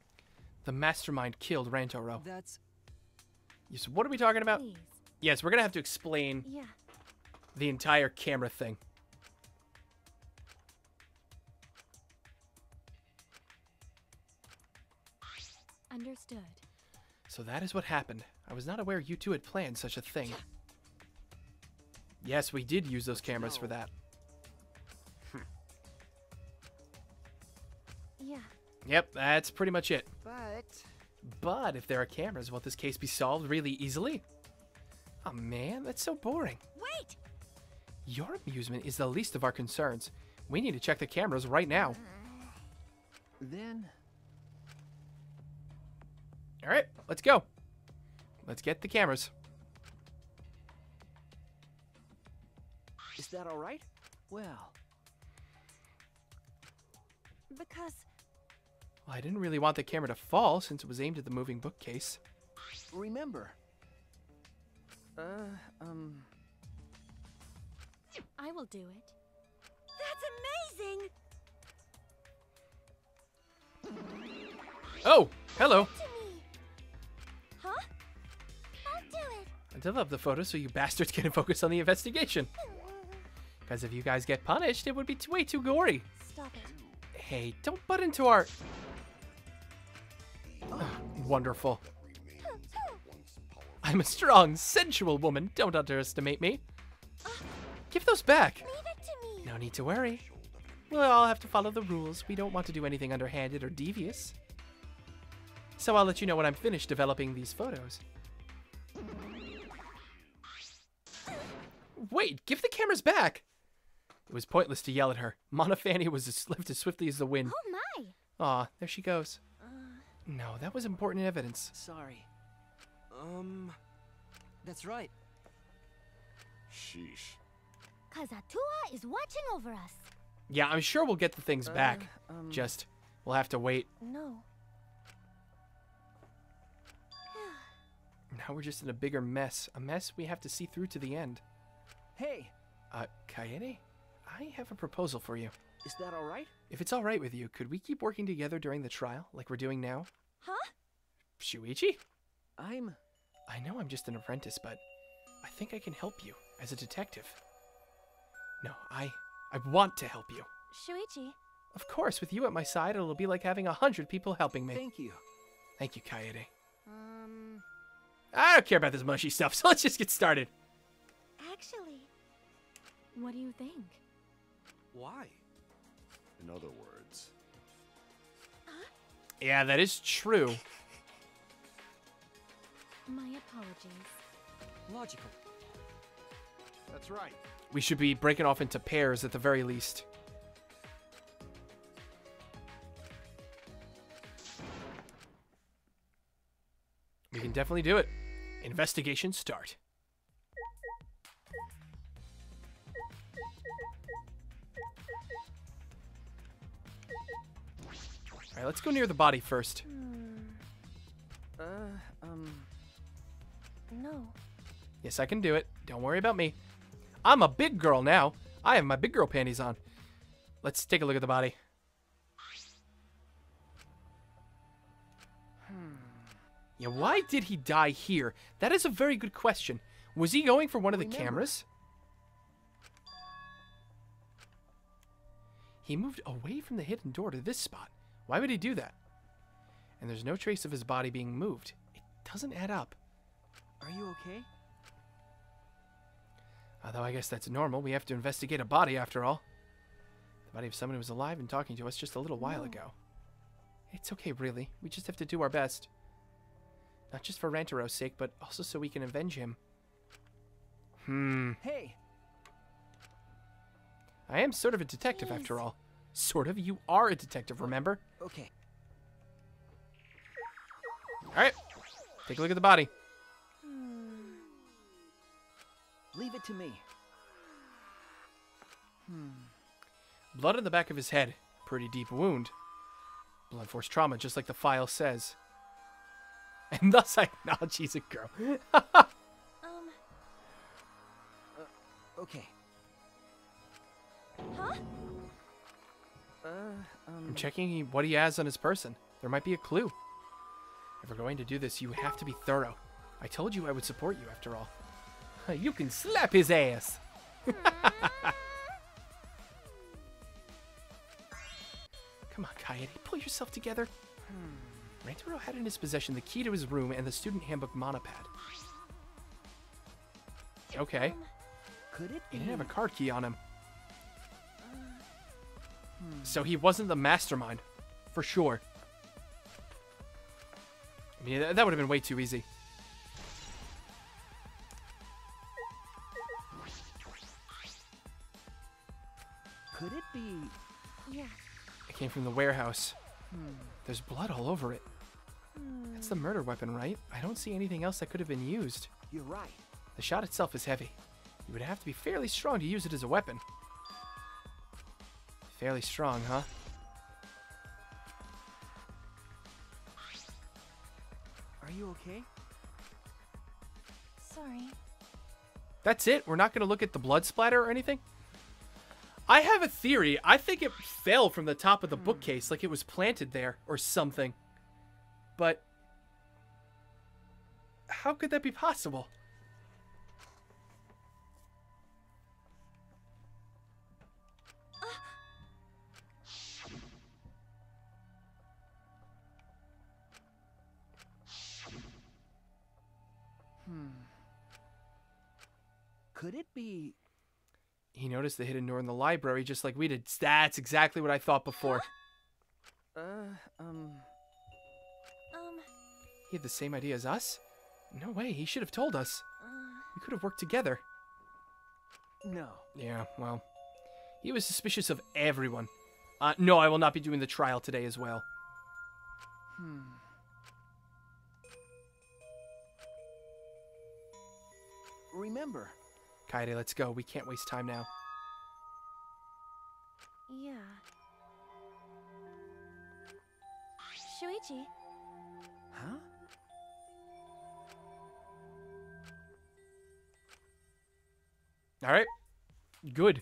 The mastermind killed Rantaro. That's. Yes, what are we talking about? Please. Yes, we're going to have to explain Yeah. the entire camera thing. Understood. So that is what happened. I was not aware you two had planned such a thing. Yes, we did use those cameras for that. Hmm. Yeah. Yep, that's pretty much it. But But if there are cameras, won't this case be solved really easily? Oh man, that's so boring. Wait! Your amusement is the least of our concerns. We need to check the cameras right now. then Alright, let's go. Let's get the cameras. is that all right? Well, Because Well, I didn't really want the camera to fall since it was aimed at the moving bookcase. remember. Uh, um, I will do it. That's amazing! Oh, hello. Huh? I'll do it. I developed the photo so you bastards can focus on the investigation. Because if you guys get punished, it would be way too gory. Stop it. Hey, don't butt into our. Wonderful. I'm a strong, sensual woman. Don't underestimate me. Give those back. Leave it to me. No need to worry. We'll all have to follow the rules. We don't want to do anything underhanded or devious. So I'll let you know when I'm finished developing these photos. Wait, give the cameras back! It was pointless to yell at her. <laughs> Monophanie was as swift as swiftly as the wind. Oh my. Aw, there she goes. No, that was important evidence. sorry. Um, that's right. Sheesh. Kazatua is watching over us. Yeah, I'm sure we'll get the things back. Uh, um, Just, we'll have to wait. No. Now we're just in a bigger mess. A mess we have to see through to the end. Hey, Uh, Kaede? I have a proposal for you. is that all right? If it's all right with you, could we keep working together during the trial, like we're doing now? Huh? Shuichi? I'm. I know I'm just an apprentice, but I think I can help you as a detective. No, I I want to help you. Shuichi. Of course, with you at my side, it'll be like having a hundred people helping me. Thank you. Thank you, Kaede. Um. I don't care about this mushy stuff, <laughs> so let's just get started. Actually. What do you think? Why? In other words, Yeah, that is true. <laughs> My apologies. Logical. That's right. We should be breaking off into pairs at the very least. We can definitely do it. Investigation start. All right, let's go near the body first. Uh, um. No. Yes, I can do it. Don't worry about me. I'm a big girl now. I have my big girl panties on. Let's take a look at the body. Yeah, why did he die here? That is a very good question. Was he going for one of the Remember- cameras? He moved away from the hidden door to this spot. Why would he do that? And there's no trace of his body being moved. It doesn't add up. Are you okay? Although I guess that's normal. We have to investigate a body after all. The body of someone who was alive and talking to us just a little while No. ago. It's okay, really. We just have to do our best. Not just for Rantaro's sake, but also so we can avenge him. Hmm. Hey, I am sort of a detective after all. Sort of. You are a detective, remember? okay. Alright. Take a look at the body. Leave it to me. Hmm. Blood on the back of his head. Pretty deep wound. Blood force trauma, just like the file says. <laughs> And thus I acknowledge he's a girl. <laughs> Um. Okay. Huh? Uh, I'm um. checking what he has on his person. There might be a clue. If we're going to do this, you have to be thorough. I told you I would support you after all. <laughs> You can slap his ass. Come on, Kaede, pull yourself together. Rantaro had in his possession the key to his room and the student handbook monopad. Okay, Could it he didn't have a card key on him. Hmm. So he wasn't the mastermind. for sure. I mean, that, that would have been way too easy. Could it be? Yeah. It came from the warehouse. There's blood all over it. That's the murder weapon, right? I don't see anything else that could have been used. You're right. The shot itself is heavy. You would have to be fairly strong to use it as a weapon. Fairly strong, huh? Are you okay? Sorry. That's it? We're not going to look at the blood splatter or anything? I have a theory. I think it fell from the top of the bookcase, like it was planted there or something. But how could that be possible? Hmm. Could it be? He noticed the hidden door in the library just like we did. That's exactly what I thought before. Uh, um. Um, He had the same idea as us? No way, he should have told us. uh, We could have worked together. No. Yeah, well, he was suspicious of everyone. Uh, no, I will not be doing the trial today as well. Hmm. Remember, Kaede, let's go. We can't waste time now. yeah. Shuichi, huh? All right. Good.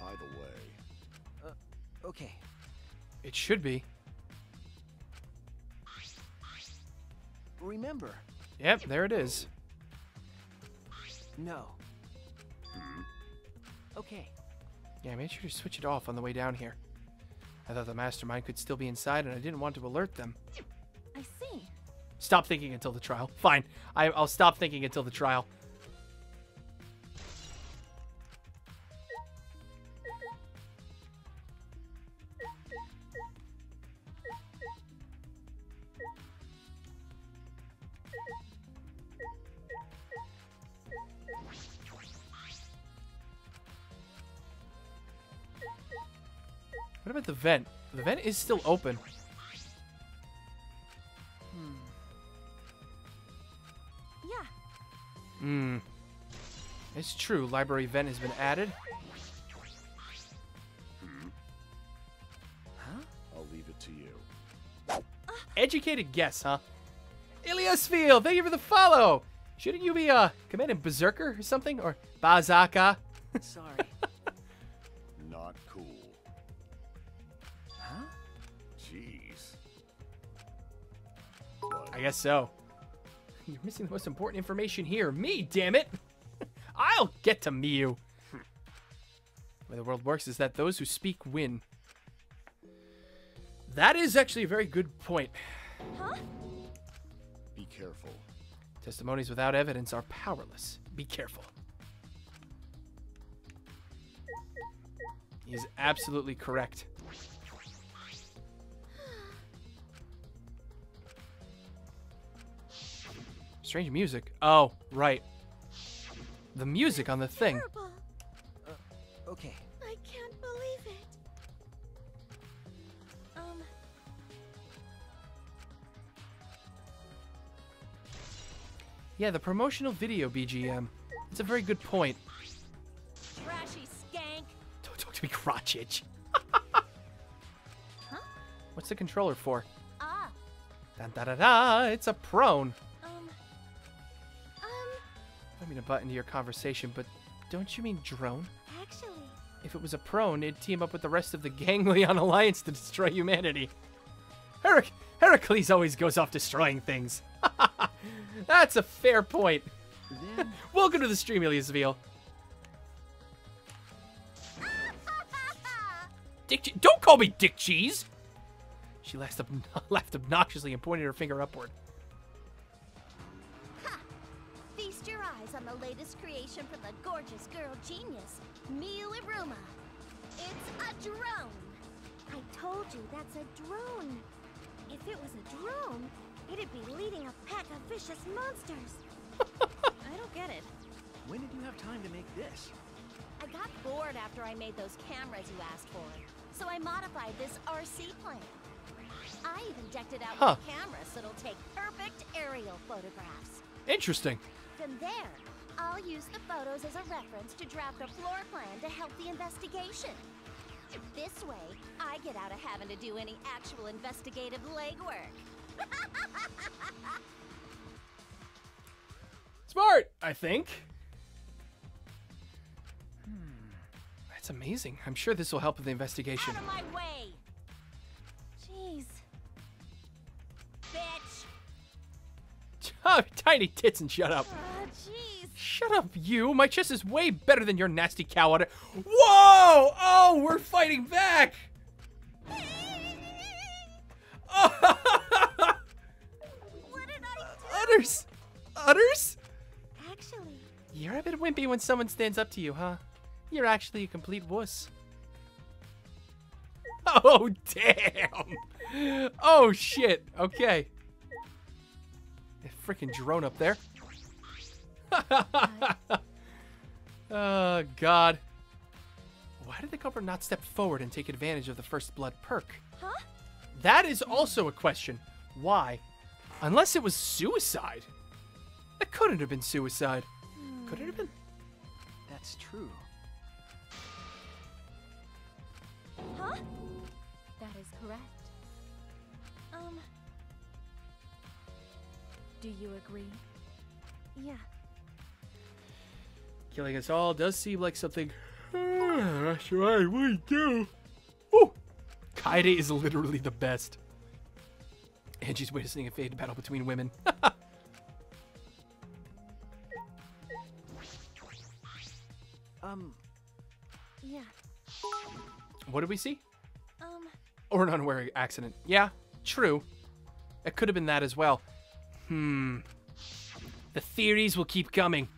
By the way, uh, Okay. It should be. Remember, Yep, there it is. no. Hmm. Okay. Yeah, I made sure to switch it off on the way down here. I thought the mastermind could still be inside, and I didn't want to alert them. I see. Stop thinking until the trial. Fine. I, I'll stop thinking until the trial. Vent? The vent is still open. Yeah. Hmm. It's true. Library vent has been added. I'll leave it to you. Educated guess, huh? Iliasfield, thank you for the follow. Shouldn't you be uh commanding Berserker or something or Bazaka? <laughs> Sorry. Guess so. <laughs> You're missing the most important information here. Me, damn it! <laughs> I'll get to Miu. The way the world works is that those who speak win. That is actually a very good point. Huh? be careful. Testimonies without evidence are powerless. Be careful. He's absolutely correct. Strange music. Oh, right. The music on the thing. Terrible. Okay. I can't believe it. Um, Yeah, the promotional video BGM. It's a very good point. Trashy skank. Don't talk to me, crotch itch. What's the controller for? Ah, Da da da da! It's a prone. Mean to butt into your conversation, but don't you mean drone? actually, If it was a prone, it'd team up with the rest of the Ganglion <laughs> Alliance to destroy humanity. Herac- Heracles always goes off destroying things. <laughs> That's a fair point. Then <laughs> Welcome to the stream, Ilias Veal. Dick, che- don't call me Dick Cheese. She laughed, ob- laughed obnoxiously and pointed her finger upward. The from the gorgeous girl genius, Miu Iruma. It's a drone. I told you that's a drone. If it was a drone, it'd be leading a pack of vicious monsters. <laughs> I don't get it. When did you have time to make this? I got bored after I made those cameras you asked for. So I modified this RC plane. I even decked it out Huh. with cameras so it'll take perfect aerial photographs. Interesting. From there, I'll use the photos as a reference to draft a floor plan to help the investigation. This way, I get out of having to do any actual investigative legwork. <laughs> Smart, I think. Hmm. That's amazing. I'm sure this will help with the investigation. Out of my way, Jeez. bitch! Oh, <laughs> tiny tits and shut up. Jeez. Shut up, you. My chest is way better than your nasty cow on it. Whoa! Oh, we're fighting back. What did I do? Utters. Utters? Actually, You're a bit wimpy when someone stands up to you, huh? You're actually a complete wuss. Oh, damn. Oh, shit. Okay. A freaking drone up there. <laughs> oh, God. Why did the culprit not step forward and take advantage of the first blood perk? Huh? That is also a question. Why? Unless it was suicide. That couldn't have been suicide. Could it have been? That's true. huh? That is correct. Um, Do you agree? yeah. Killing us all does seem like something. That's right, we do. Woo! Kaede is literally the best. Angie's witnessing a fade battle between women. <laughs> Um, Yeah. what did we see? Um, Or an unaware accident. Yeah, true. It could have been that as well. Hmm. The theories will keep coming.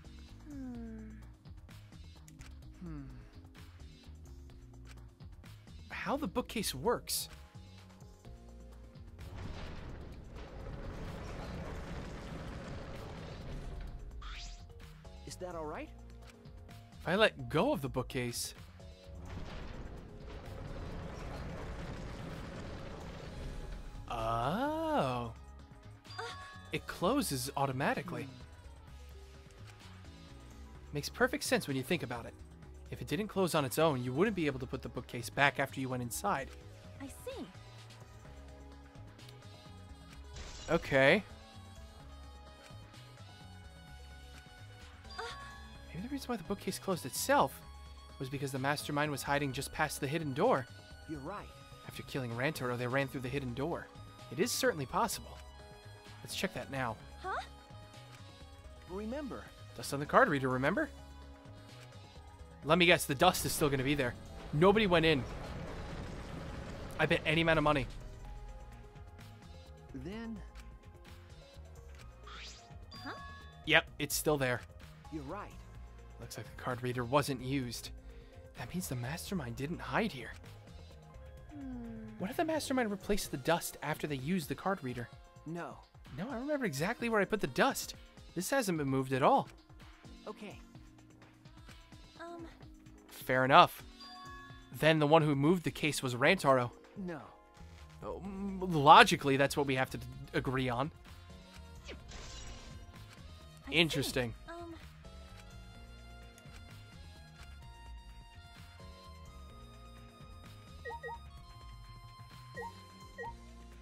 How the bookcase works. is that all right? If I let go of the bookcase. Oh. It closes automatically. Makes perfect sense when you think about it. If it didn't close on its own, you wouldn't be able to put the bookcase back after you went inside. I see. Okay. Uh. Maybe the reason why the bookcase closed itself was because the mastermind was hiding just past the hidden door. You're right. After killing Rantaro, they ran through the hidden door. It is certainly possible. Let's check that now. Huh? Remember, Dust on the card reader, remember? Let me guess, the dust is still going to be there. Nobody went in. I bet any amount of money. then Huh? Yep, it's still there. you're right. Looks like the card reader wasn't used. That means the mastermind didn't hide here. Hmm. What if the mastermind replaced the dust after they used the card reader? No. No, I remember exactly where I put the dust. This hasn't been moved at all. Okay. Fair enough. Then the one who moved the case was Rantaro. No. Oh, Logically, that's what we have to agree on. I. Interesting. Um,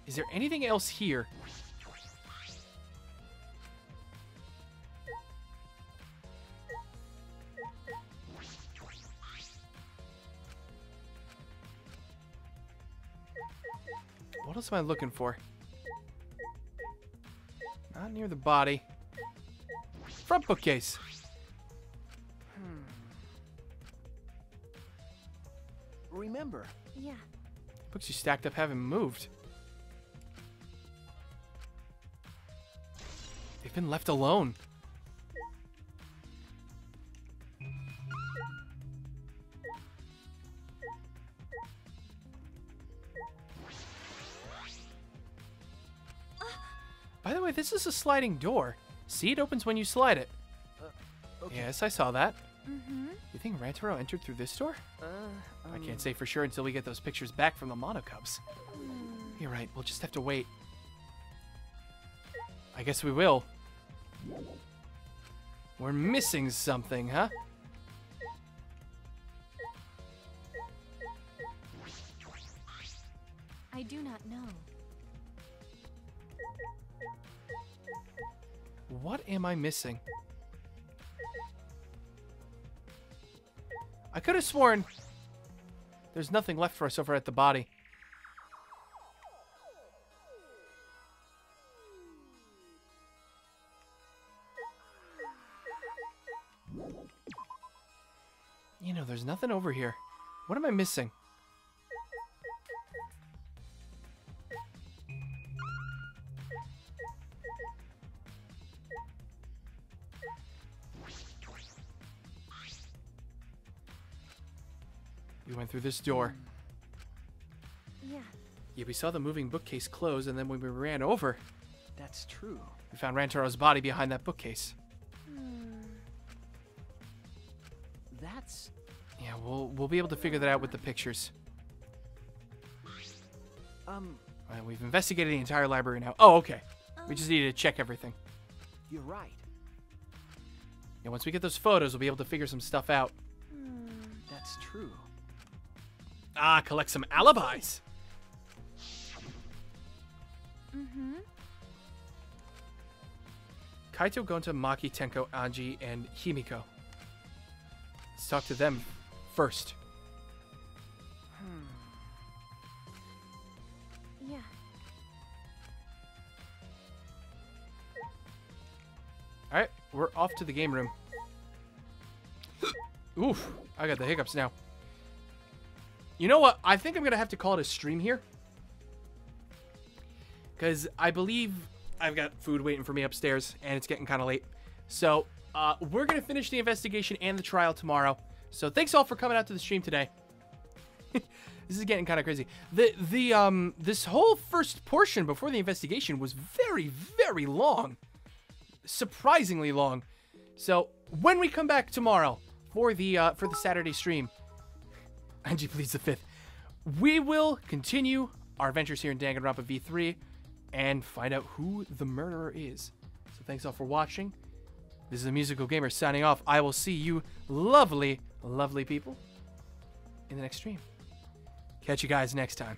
Is there anything else here? Am I looking for? Not near the body. Front bookcase. Hmm. Remember, yeah. Books you stacked up haven't moved. They've been left alone. This is a sliding door. See, it opens when you slide it. Okay. Yes, I saw that. Mm-hmm. You think Rantaro entered through this door? Uh, I um, can't say for sure until we get those pictures back from the Monokubs. You're right, we'll just have to wait. I guess we will. We're missing something, huh? I do not know. What am I missing? I could have sworn there's nothing left for us over at the body. You know, there's nothing over here. What am I missing? We went through this door. Yeah. Yeah, we saw the moving bookcase close, and then when we ran over, That's true. we found Rantaro's body behind that bookcase. That's Yeah, we'll we'll be able to figure that out with the pictures. um. All right, we've investigated the entire library now. Oh, okay. We just need to check everything. You're right. Yeah, once we get those photos, we'll be able to figure some stuff out. That's true. Ah, collect some alibis. Mm-hmm. Kaito, Gonta, Maki, Tenko, Angie, and Himiko. Let's talk to them first. Yeah. All right, we're off to the game room. <gasps> Oof, I got the hiccups now. You know what? I think I'm gonna have to call it a stream here, because I believe I've got food waiting for me upstairs, and it's getting kind of late. So uh, we're gonna finish the investigation and the trial tomorrow. So thanks all for coming out to the stream today. <laughs> this is getting kind of crazy. The the um this whole first portion before the investigation was very very long surprisingly long. So when we come back tomorrow for the uh, for the Saturday stream, Angie pleads the fifth, we will continue our adventures here in Danganronpa V3 and find out who the murderer is. So thanks all for watching. This is a musical gamer signing off. I will see you, lovely, lovely people, in the next stream. Catch you guys next time.